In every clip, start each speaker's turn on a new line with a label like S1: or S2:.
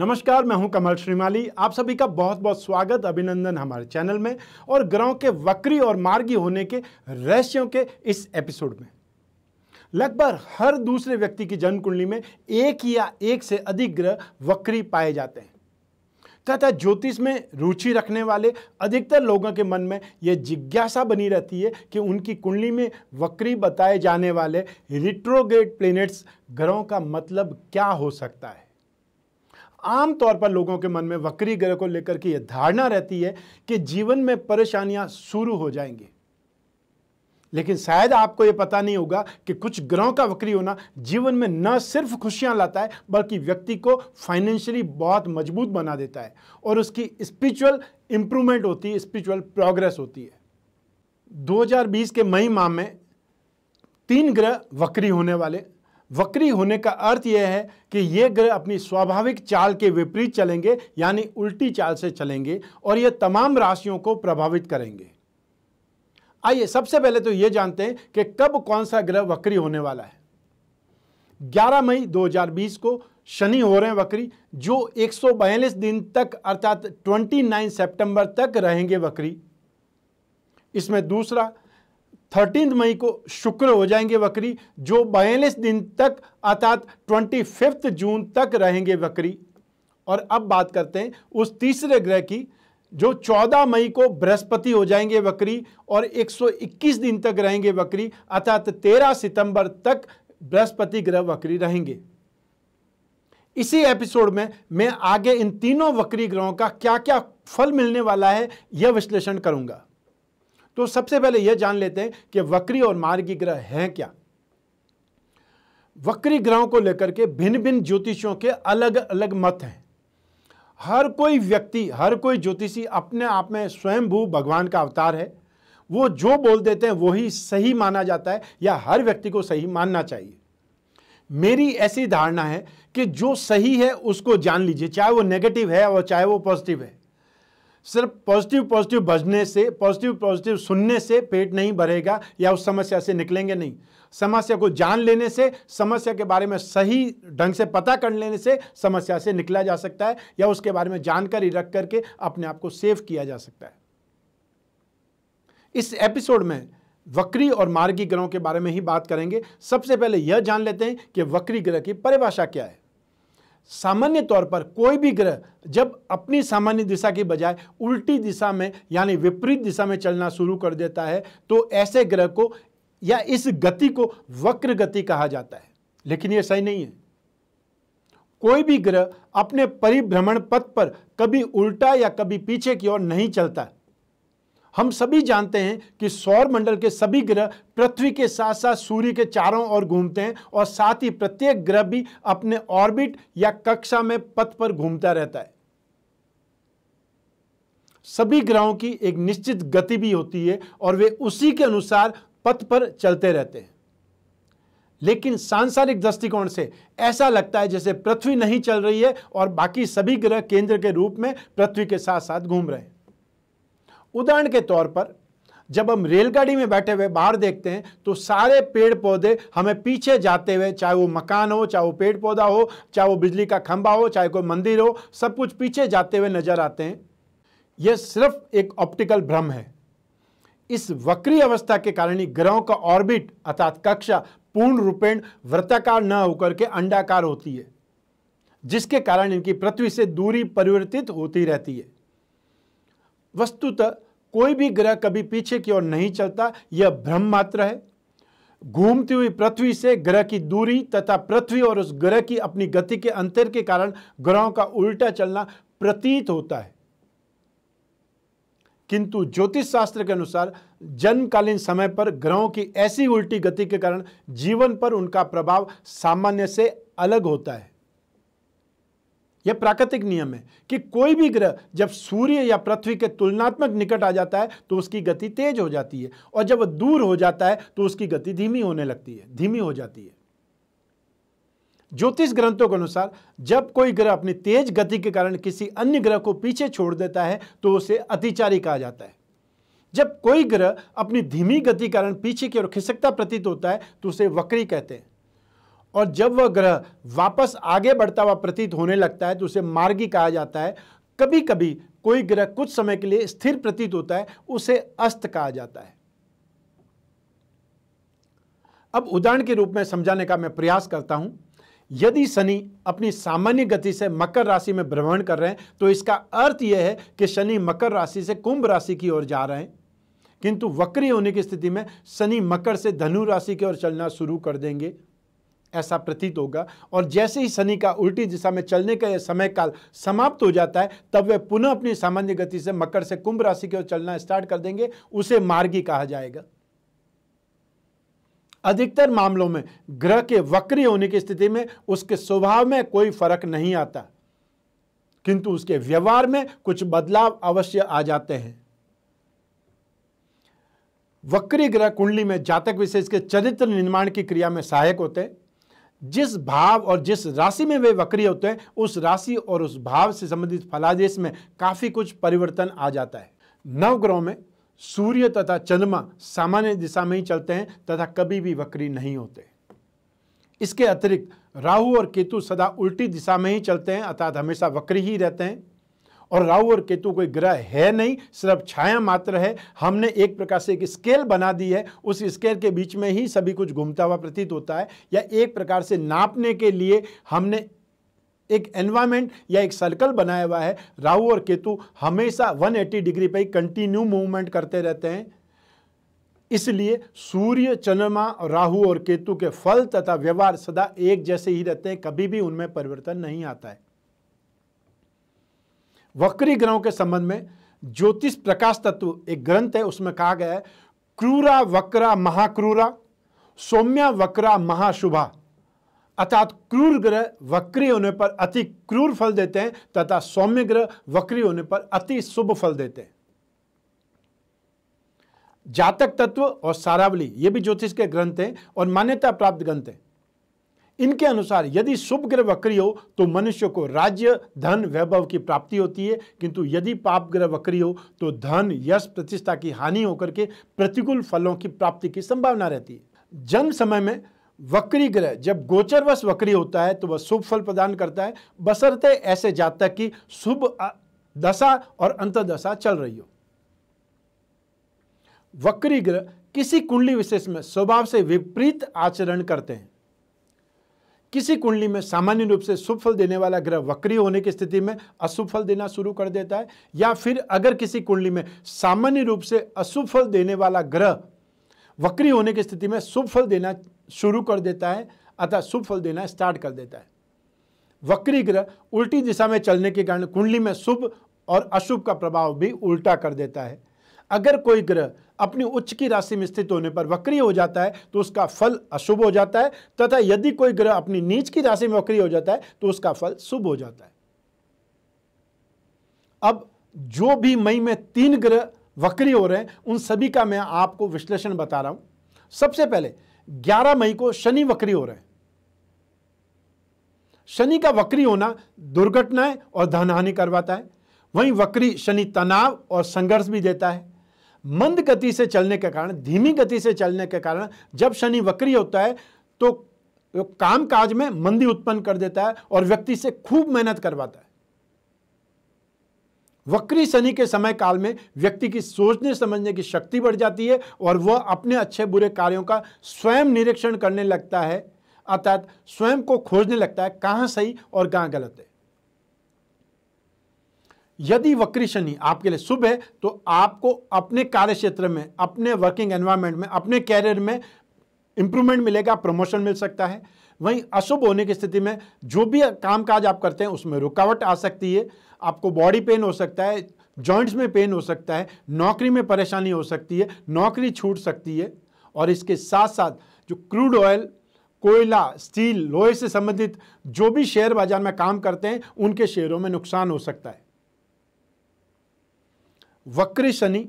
S1: नमस्कार, मैं हूँ कमल श्रीमाली। आप सभी का बहुत बहुत स्वागत, अभिनंदन हमारे चैनल में और ग्रहों के वक्री और मार्गी होने के रहस्यों के इस एपिसोड में। लगभग हर दूसरे व्यक्ति की जन्म कुंडली में एक या एक से अधिक ग्रह वक्री पाए जाते हैं। तथा ज्योतिष में रुचि रखने वाले अधिकतर लोगों के मन में यह जिज्ञासा बनी रहती है कि उनकी कुंडली में वक्री बताए जाने वाले रिट्रोगेट प्लेनेट्स ग्रहों का मतलब क्या हो सकता है। आमतौर पर लोगों के मन में वक्री ग्रह को लेकर के यह धारणा रहती है कि जीवन में परेशानियाँ शुरू हो जाएँगी। लेकिन शायद आपको यह पता नहीं होगा कि कुछ ग्रहों का वक्री होना जीवन में न सिर्फ़ खुशियाँ लाता है, बल्कि व्यक्ति को फाइनेंशियली बहुत मज़बूत बना देता है और उसकी स्पिरिचुअल इंप्रूवमेंट होती है स्पिरिचुअल प्रोग्रेस होती है। 2020 के मई माह में तीन ग्रह वक्री होने वाले वक्री होने का अर्थ यह है कि ये ग्रह अपनी स्वाभाविक चाल के विपरीत चलेंगे, यानी उल्टी चाल से चलेंगे, और ये तमाम राशियों को प्रभावित करेंगे। आइए, सबसे पहले तो ये जानते हैं कि कब कौन सा ग्रह वक्री होने वाला है। 11 मई 2020 को शनि हो रहे हैं वक्री, जो 142 दिन तक, अर्थात 29 सितंबर तक रहेंगे वक्री। इसमें दूसरा थर्टीन मई को शुक्र हो जाएँगे वक्री जो बयालीस दिन तक, अर्थात ट्वेंटी फिफ्थ जून तक रहेंगे वक्री और अब बात करते हैं उस तीसरे ग्रह की, जो 14 मई को बृहस्पति हो जाएँगे वक्री और 121 दिन तक रहेंगे वक्री अर्थात 13 सितंबर तक बृहस्पति ग्रह वक्री रहेंगे। इसी एपिसोड में मैं आगे इन तीनों वक्री ग्रहों का क्या क्या फल मिलने वाला है, यह विश्लेषण करूँगा। तो सबसे पहले यह जान लेते हैं कि वक्री और मार्गी ग्रह हैं क्या। वक्री ग्रहों को लेकर के भिन्न भिन्न ज्योतिषियों के अलग अलग मत हैं। हर कोई व्यक्ति, हर कोई ज्योतिषी अपने आप में स्वयंभू भगवान का अवतार है। वो जो बोल देते हैं वही सही माना जाता है या हर व्यक्ति को सही मानना चाहिए। मेरी ऐसी धारणा है कि जो सही है उसको जान लीजिए, चाहे वो नेगेटिव है और चाहे वो पॉजिटिव है। सिर्फ़ पॉजिटिव पॉजिटिव बजने से, पॉजिटिव पॉजिटिव सुनने से पेट नहीं भरेगा या उस समस्या से निकलेंगे नहीं। समस्या को जान लेने से, समस्या के बारे में सही ढंग से पता कर लेने से समस्या से निकला जा सकता है या उसके बारे में जानकारी रख करके अपने आप को सेव किया जा सकता है। इस एपिसोड में वक्री और मार्गी ग्रहों के बारे में ही बात करेंगे। सबसे पहले यह जान लेते हैं कि वक्री ग्रह की परिभाषा क्या है। सामान्य तौर पर कोई भी ग्रह जब अपनी सामान्य दिशा की बजाय उल्टी दिशा में, यानी विपरीत दिशा में चलना शुरू कर देता है तो ऐसे ग्रह को या इस गति को वक्र गति कहा जाता है। लेकिन यह सही नहीं है। कोई भी ग्रह अपने परिभ्रमण पथ पर कभी उल्टा या कभी पीछे की ओर नहीं चलता। हम सभी जानते हैं कि सौर मंडल के सभी ग्रह पृथ्वी के साथ साथ सूर्य के चारों ओर घूमते हैं और साथ ही प्रत्येक ग्रह भी अपने ऑर्बिट या कक्षा में पथ पर घूमता रहता है। सभी ग्रहों की एक निश्चित गति भी होती है और वे उसी के अनुसार पथ पर चलते रहते हैं। लेकिन सांसारिक दृष्टिकोण से ऐसा लगता है जैसे पृथ्वी नहीं चल रही है और बाकी सभी ग्रह केंद्र के रूप में पृथ्वी के साथ साथ घूम रहे हैं। उदाहरण के तौर पर, जब हम रेलगाड़ी में बैठे हुए बाहर देखते हैं तो सारे पेड़ पौधे हमें पीछे जाते हुए, चाहे वो मकान हो, चाहे वो पेड़ पौधा हो, चाहे वो बिजली का खंभा हो, चाहे कोई मंदिर हो, सब कुछ पीछे जाते हुए नज़र आते हैं। यह सिर्फ़ एक ऑप्टिकल भ्रम है। इस वक्री अवस्था के कारण ही ग्रहों का ऑर्बिट, अर्थात कक्षा, पूर्ण रूपेण वृत्ताकार न होकर के अंडाकार होती है, जिसके कारण इनकी पृथ्वी से दूरी परिवर्तित होती रहती है। वस्तुतः कोई भी ग्रह कभी पीछे की ओर नहीं चलता, यह भ्रम मात्र है। घूमती हुई पृथ्वी से ग्रह की दूरी तथा पृथ्वी और उस ग्रह की अपनी गति के अंतर के कारण ग्रहों का उल्टा चलना प्रतीत होता है। किंतु ज्योतिष शास्त्र के अनुसार जन्मकालीन समय पर ग्रहों की ऐसी उल्टी गति के कारण जीवन पर उनका प्रभाव सामान्य से अलग होता है। यह प्राकृतिक नियम है कि कोई भी ग्रह जब सूर्य या पृथ्वी के तुलनात्मक निकट आ जाता है तो उसकी गति तेज हो जाती है और जब वह दूर हो जाता है तो उसकी गति धीमी होने लगती है, धीमी हो जाती है। ज्योतिष ग्रंथों के अनुसार, जब कोई ग्रह अपनी तेज गति के कारण किसी अन्य ग्रह को पीछे छोड़ देता है तो उसे अतिचारी कहा जाता है। जब कोई ग्रह अपनी धीमी गति कारण पीछे की ओर खिसकता प्रतीत होता है तो उसे वक्री कहते हैं। और जब वह ग्रह वापस आगे बढ़ता हुआ प्रतीत होने लगता है तो उसे मार्गी कहा जाता है। कभी कभी कोई ग्रह कुछ समय के लिए स्थिर प्रतीत होता है, उसे अस्त कहा जाता है। अब उदाहरण के रूप में समझाने का मैं प्रयास करता हूँ। यदि शनि अपनी सामान्य गति से मकर राशि में भ्रमण कर रहे हैं तो इसका अर्थ यह है कि शनि मकर राशि से कुंभ राशि की ओर जा रहे हैं। किंतु वक्री होने की स्थिति में शनि मकर से धनु राशि की ओर चलना शुरू कर देंगे। ऐसा प्रतीत होगा। और जैसे ही शनि का उल्टी दिशा में चलने का यह समय काल समाप्त हो जाता है, तब वे पुनः अपनी सामान्य गति से मकर से कुंभ राशि की ओर चलना स्टार्ट कर देंगे। उसे मार्गी कहा जाएगा। अधिकतर मामलों में ग्रह के वक्री होने की स्थिति में उसके स्वभाव में कोई फ़र्क नहीं आता। किंतु उसके व्यवहार में कुछ बदलाव अवश्य आ जाते हैं। वक्री ग्रह कुंडली में जातक विशेष के चरित्र निर्माण की क्रिया में सहायक होते हैं। जिस भाव और जिस राशि में वे वक्री होते हैं, उस राशि और उस भाव से संबंधित फलादेश में काफ़ी कुछ परिवर्तन आ जाता है। नवग्रहों में सूर्य तथा चंद्रमा सामान्य दिशा में ही चलते हैं तथा कभी भी वक्री नहीं होते। इसके अतिरिक्त राहु और केतु सदा उल्टी दिशा में ही चलते हैं, अर्थात हमेशा वक्री ही रहते हैं। और राहु और केतु कोई ग्रह है नहीं, सिर्फ़ छाया मात्र है। हमने एक प्रकार से एक स्केल बना दी है। उस स्केल के बीच में ही सभी कुछ घूमता हुआ प्रतीत होता है। या एक प्रकार से नापने के लिए हमने एक एनवायरमेंट या एक सर्कल बनाया हुआ है। राहु और केतु हमेशा 180 डिग्री पर ही कंटिन्यू मूवमेंट करते रहते हैं। इसलिए सूर्य, चंद्रमा, राहु और केतु के फल तथा व्यवहार सदा एक जैसे ही रहते हैं। कभी भी उनमें परिवर्तन नहीं आता है। वक्री ग्रहों के संबंध में ज्योतिष प्रकाश तत्व एक ग्रंथ है, उसमें कहा गया है, क्रूरा वक्रा महाक्रूरा, सौम्या वक्रा महाशुभा। अर्थात क्रूर ग्रह वक्री होने पर अति क्रूर फल देते हैं, तथा सौम्य ग्रह वक्री होने पर अति शुभ फल देते हैं। जातक तत्व और सारावली, ये भी ज्योतिष के ग्रंथ हैं और मान्यता प्राप्त ग्रंथ हैं। इनके अनुसार यदि शुभ ग्रह वक्री हो तो मनुष्य को राज्य, धन, वैभव की प्राप्ति होती है। किंतु यदि पाप ग्रह वक्री हो तो धन, यश, प्रतिष्ठा की हानि होकर के प्रतिकूल फलों की प्राप्ति की संभावना रहती है। जन्म समय में वक्री ग्रह जब गोचरवश वक्री होता है तो वह शुभ फल प्रदान करता है। बसरते ऐसे जातक की शुभ दशा और अंतदशा चल रही हो। वक्री ग्रह किसी कुंडली विशेष में स्वभाव से विपरीत आचरण करते हैं। किसी कुंडली में सामान्य रूप से शुभ फल देने वाला ग्रह वक्री होने की स्थिति में अशुभ फल देना शुरू कर देता है, या फिर अगर किसी कुंडली में सामान्य रूप से अशुभ फल देने वाला ग्रह वक्री होने की स्थिति में शुभ फल देना शुरू कर देता है, अतः शुभ फल देना स्टार्ट कर देता है। वक्री ग्रह उल्टी दिशा में चलने के कारण कुंडली में शुभ और अशुभ का प्रभाव भी उल्टा कर देता है। अगर कोई ग्रह अपनी उच्च की राशि में स्थित होने पर वक्री हो जाता है तो उसका फल अशुभ हो जाता है, तथा यदि कोई ग्रह अपनी नीच की राशि में वक्री हो जाता है तो उसका फल शुभ हो जाता है। अब जो भी मई में तीन ग्रह वक्री हो रहे हैं, उन सभी का मैं आपको विश्लेषण बता रहा हूँ। सबसे पहले 11 मई को शनि वक्री हो रहे हैं। शनि का वक्री होना दुर्घटनाएँ और धनहानि करवाता है। वहीं वक्री शनि तनाव और संघर्ष भी देता है। मंद गति से चलने के कारण, धीमी गति से चलने के कारण जब शनि वक्री होता है तो काम काज में मंदी उत्पन्न कर देता है और व्यक्ति से खूब मेहनत करवाता है। वक्री शनि के समय काल में व्यक्ति की सोचने, समझने की शक्ति बढ़ जाती है और वह अपने अच्छे बुरे कार्यों का स्वयं निरीक्षण करने लगता है। अर्थात स्वयं को खोजने लगता है कहाँ सही और कहाँ गलत है। यदि वक्री शनि आपके लिए शुभ है तो आपको अपने कार्य क्षेत्र में, अपने वर्किंग एनवायरमेंट में, अपने कैरियर में इंप्रूवमेंट मिलेगा प्रमोशन मिल सकता है। वहीं अशुभ होने की स्थिति में जो भी काम काज आप करते हैं, उसमें रुकावट आ सकती है। आपको बॉडी पेन हो सकता है जॉइंट्स में पेन हो सकता है, नौकरी में परेशानी हो सकती है, नौकरी छूट सकती है। और इसके साथ साथ जो क्रूड ऑयल कोयला स्टील लोहे से संबंधित जो भी शेयर बाज़ार में काम करते हैं, उनके शेयरों में नुकसान हो सकता है। वक्री शनि,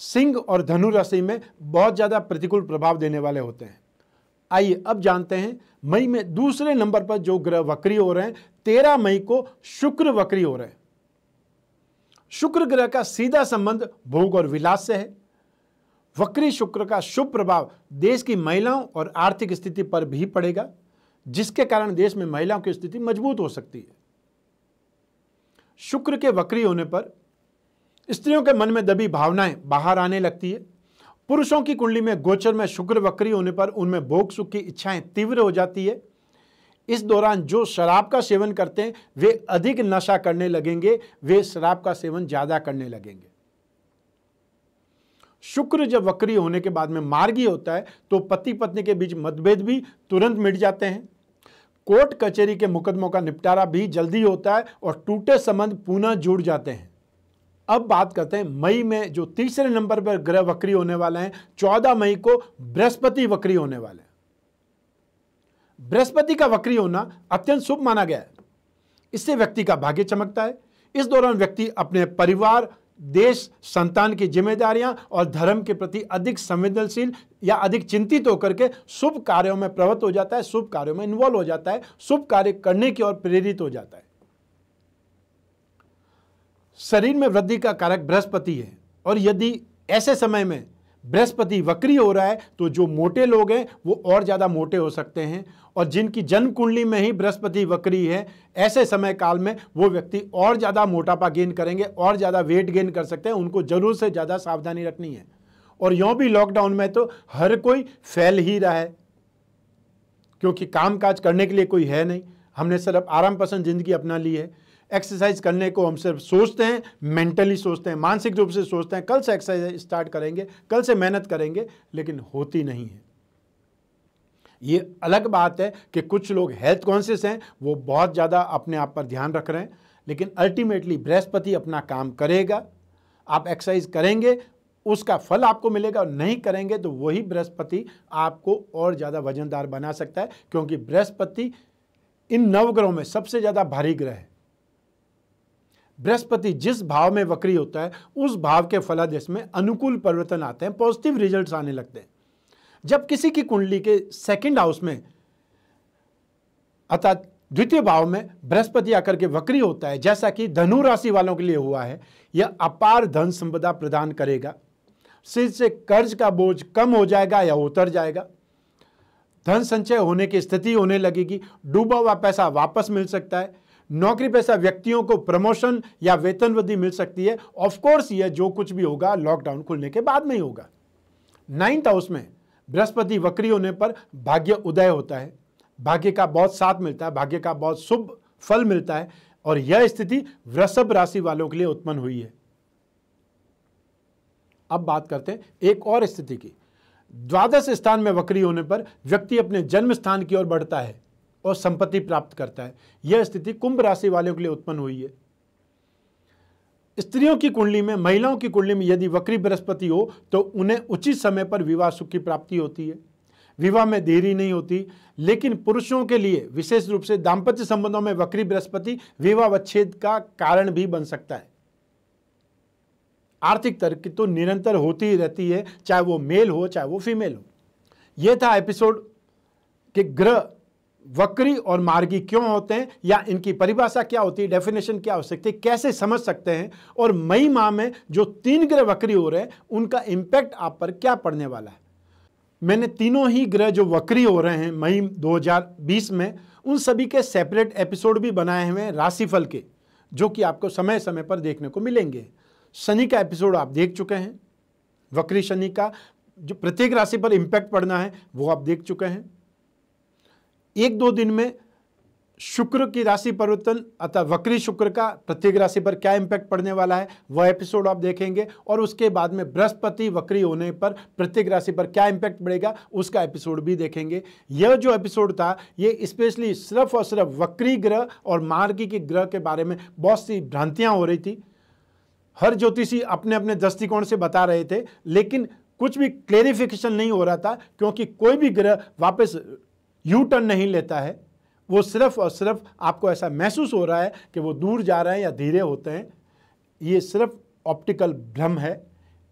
S1: सिंह और धनु राशि में बहुत ज़्यादा प्रतिकूल प्रभाव देने वाले होते हैं। आइए अब जानते हैं, मई में दूसरे नंबर पर जो ग्रह वक्री हो रहे हैं, तेरह मई को शुक्र वक्री हो रहे हैं। शुक्र ग्रह का सीधा संबंध भोग और विलास से है। वक्री शुक्र का शुभ प्रभाव देश की महिलाओं और आर्थिक स्थिति पर भी पड़ेगा, जिसके कारण देश में महिलाओं की स्थिति मज़बूत हो सकती है। शुक्र के वक्री होने पर स्त्रियों के मन में दबी भावनाएँ बाहर आने लगती है। पुरुषों की कुंडली में गोचर में शुक्र वक्री होने पर उनमें भोग सुख की इच्छाएँ तीव्र हो जाती है। इस दौरान जो शराब का सेवन करते हैं, वे अधिक नशा करने लगेंगे, वे शराब का सेवन ज़्यादा करने लगेंगे। शुक्र जब वक्री होने के बाद में मार्गी होता है तो पति पत्नी के बीच मतभेद भी तुरंत मिट जाते हैं। कोर्ट कचहरी के मुकदमों का निपटारा भी जल्दी होता है और टूटे संबंध पुनः जुड़ जाते हैं। अब बात करते हैं मई में जो तीसरे नंबर पर ग्रह वक्री होने वाले हैं, चौदह मई को बृहस्पति वक्री होने वाले हैं। बृहस्पति का वक्री होना अत्यंत शुभ माना गया है। इससे व्यक्ति का भाग्य चमकता है। इस दौरान व्यक्ति अपने परिवार, देश, संतान की जिम्मेदारियाँ और धर्म के प्रति अधिक संवेदनशील या अधिक चिंतित होकर के शुभ कार्यों में प्रवृत्त हो जाता है, शुभ कार्यों में इन्वॉल्व हो जाता है, शुभ कार्य करने की ओर प्रेरित हो जाता है। शरीर में वृद्धि का कारक बृहस्पति है। और यदि ऐसे समय में बृहस्पति वक्री हो रहा है तो जो मोटे लोग हैं, वो और ज़्यादा मोटे हो सकते हैं। और जिनकी जन्म कुंडली में ही बृहस्पति वक्री है, ऐसे समय काल में वो व्यक्ति और ज़्यादा मोटापा गेन करेंगे, और ज़्यादा वेट गेन कर सकते हैं, उनको ज़रूर से ज़्यादा सावधानी रखनी है। और यों भी लॉकडाउन में तो हर कोई फैल ही रहा है, क्योंकि काम करने के लिए कोई है नहीं। हमने सिर्फ़ आराम पसंद ज़िंदगी अपना ली है। एक्सरसाइज करने को हम सिर्फ़ सोचते हैं मेंटली सोचते हैं, मानसिक रूप से सोचते हैं, कल से एक्सरसाइज स्टार्ट करेंगे, कल से मेहनत करेंगे, लेकिन होती नहीं है। ये अलग बात है कि कुछ लोग हेल्थ कॉन्शियस हैं, वो बहुत ज़्यादा अपने आप पर ध्यान रख रहे हैं, लेकिन अल्टीमेटली बृहस्पति अपना काम करेगा, आप एक्सरसाइज करेंगे, उसका फल आपको मिलेगा, और नहीं करेंगे तो वही बृहस्पति आपको और ज़्यादा वजनदार बना सकता है, क्योंकि बृहस्पति इन नवग्रहों में सबसे ज़्यादा भारी ग्रह है। बृहस्पति जिस भाव में वक्री होता है, उस भाव के फलादेश में अनुकूल परिवर्तन आते हैं पॉजिटिव रिजल्ट्स आने लगते हैं। जब किसी की कुंडली के सेकंड हाउस में, अर्थात द्वितीय भाव में बृहस्पति आकर के वक्री होता है, जैसा कि धनु राशि वालों के लिए हुआ है, यह अपार धन संपदा प्रदान करेगा। सिर से कर्ज का बोझ कम हो जाएगा या उतर जाएगा। धन संचय होने की स्थिति होने लगेगी, डूबा हुआ पैसा वापस मिल सकता है नौकरी पेशा व्यक्तियों को प्रमोशन या वेतन वृद्धि मिल सकती है। ऑफकोर्स यह जो कुछ भी होगा लॉकडाउन खुलने के बाद में ही होगा। नाइन्थ हाउस में, बृहस्पति वक्री होने पर भाग्य उदय होता है। भाग्य का बहुत साथ मिलता है, भाग्य का बहुत शुभ फल मिलता है और यह स्थिति वृषभ राशि वालों के लिए उत्पन्न हुई है। अब बात करते हैं एक और स्थिति की। द्वादश स्थान में वक्री होने पर व्यक्ति अपने जन्म स्थान की ओर बढ़ता है। और संपत्ति प्राप्त करता है। यह स्थिति कुंभ राशि वालों के लिए उत्पन्न हुई है। स्त्रियों की कुंडली में, महिलाओं की कुंडली में यदि वक्री बृहस्पति हो तो उन्हें उचित समय पर विवाह सुख की प्राप्ति होती है। विवाह में देरी नहीं होती, लेकिन पुरुषों के लिए विशेष रूप से दाम्पत्य संबंधों में वक्री बृहस्पति विवाह वच्छेद का कारण भी बन सकता है। आर्थिक तरक्की तो निरंतर होती ही रहती है, चाहे वो मेल हो, चाहे वो फीमेल हो। यह था एपिसोड के ग्रह वक्री और मार्गी क्यों होते हैं, या इनकी परिभाषा क्या होती है डेफिनेशन क्या हो सकती है, कैसे समझ सकते हैं, और मई माह में जो तीन ग्रह वक्री हो रहे हैं, उनका इंपैक्ट आप पर क्या पड़ने वाला है? मैंने तीनों ही ग्रह जो वक्री हो रहे हैं, मई 2020 में, उन सभी के सेपरेट एपिसोड भी बनाए हुए हैं राशिफल के, जो कि आपको समय समय पर देखने को मिलेंगे। शनि का एपिसोड आप देख चुके हैं, वक्री शनि का, जो प्रत्येक राशि पर इंपैक्ट पड़ना है, वो आप देख चुके हैं। एक दो दिन में शुक्र की राशि परिवर्तन अतः वक्री शुक्र का प्रत्येक राशि पर क्या इंपैक्ट पड़ने वाला है, वह एपिसोड आप देखेंगे और उसके बाद में बृहस्पति वक्री होने पर प्रत्येक राशि पर क्या इंपैक्ट पड़ेगा, उसका एपिसोड भी देखेंगे। यह जो एपिसोड था, ये स्पेशली सिर्फ़ और सिर्फ़ वक्री ग्रह और मार्गी के ग्रह के बारे में बहुत सी भ्रांतियाँ हो रही थी। हर ज्योतिषी अपने अपने दृष्टिकोण से बता रहे थे, लेकिन कुछ भी क्लेरिफिकेशन नहीं हो रहा था, क्योंकि कोई भी ग्रह वापस यू टर्न नहीं लेता है। वो सिर्फ़ और सिर्फ़ आपको ऐसा महसूस हो रहा है कि वो दूर जा रहे हैं या धीरे होते हैं। ये सिर्फ़ ऑप्टिकल भ्रम है।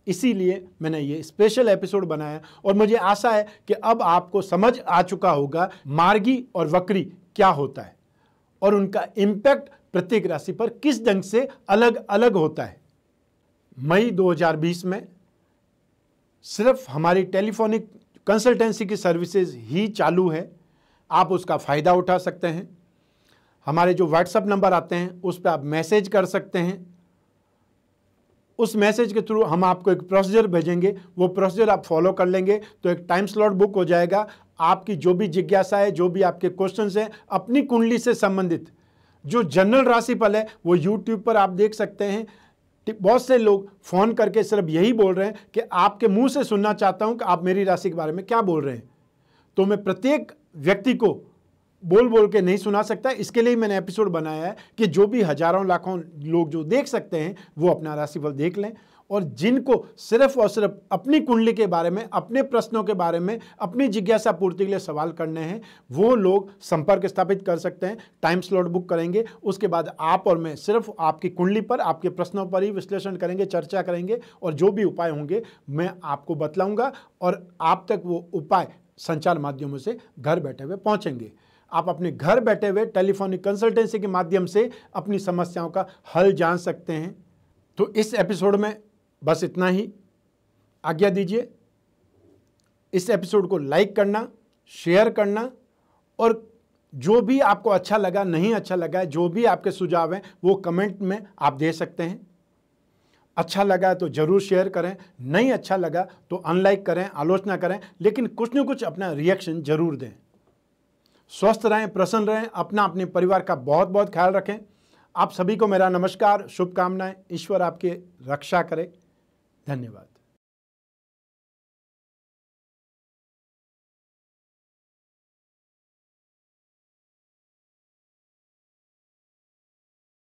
S1: इसीलिए मैंने ये स्पेशल एपिसोड बनाया और मुझे आशा है कि अब आपको समझ आ चुका होगा मार्गी और वक्री क्या होता है और उनका इम्पैक्ट प्रत्येक राशि पर किस ढंग से अलग अलग होता है। मई 2020 में सिर्फ़ हमारी टेलीफोनिक कंसल्टेंसी की सर्विसेज़ ही चालू है। आप उसका फ़ायदा उठा सकते हैं। हमारे जो व्हाट्सअप नंबर आते हैं, उस पर आप मैसेज कर सकते हैं। उस मैसेज के थ्रू हम आपको एक प्रोसीजर भेजेंगे, वो प्रोसीजर आप फॉलो कर लेंगे तो एक टाइम स्लॉट बुक हो जाएगा। आपकी जो भी जिज्ञासा है, जो भी आपके क्वेश्चन हैं, अपनी कुंडली से संबंधित, जो जनरल राशिफल है, वो यूट्यूब पर आप देख सकते हैं। बहुत से लोग फ़ोन करके सिर्फ़ यही बोल रहे हैं कि आपके मुँह से सुनना चाहता हूँ कि आप मेरी राशि के बारे में क्या बोल रहे हैं। तो मैं प्रत्येक व्यक्ति को बोल बोल के नहीं सुना सकता, इसके लिए मैंने एपिसोड बनाया है कि जो भी हज़ारों, लाखों लोग जो देख सकते हैं, वो अपना राशिफल देख लें। और जिनको सिर्फ़ और सिर्फ़ अपनी कुंडली के बारे में, अपने प्रश्नों के बारे में, अपनी जिज्ञासा पूर्ति के लिए सवाल करने हैं, वो लोग संपर्क स्थापित कर सकते हैं, टाइम स्लॉट बुक करेंगे, उसके बाद आप और मैं सिर्फ़ आपकी कुंडली पर, आपके प्रश्नों पर ही विश्लेषण करेंगे, चर्चा करेंगे और जो भी उपाय होंगे मैं आपको बतलाऊँगा और आप तक वो उपाय संचार माध्यमों से घर बैठे हुए पहुँचेंगे। आप अपने घर बैठे हुए टेलीफोनिक कंसल्टेंसी के माध्यम से अपनी समस्याओं का हल जान सकते हैं। तो इस एपिसोड में बस इतना ही। आज्ञा दीजिए। इस एपिसोड को लाइक करना, शेयर करना और जो भी आपको अच्छा लगा, नहीं अच्छा लगा, जो भी आपके सुझाव हैं, वो कमेंट में आप दे सकते हैं। अच्छा लगा तो ज़रूर शेयर करें, नहीं अच्छा लगा तो अनलाइक करें, आलोचना करें, लेकिन कुछ न कुछ अपना रिएक्शन ज़रूर दें। स्वस्थ रहें, प्रसन्न रहें अपना अपने परिवार का बहुत बहुत ख्याल रखें। आप सभी को मेरा नमस्कार, शुभकामनाएँ। ईश्वर आपके रक्षा करे। धन्यवाद।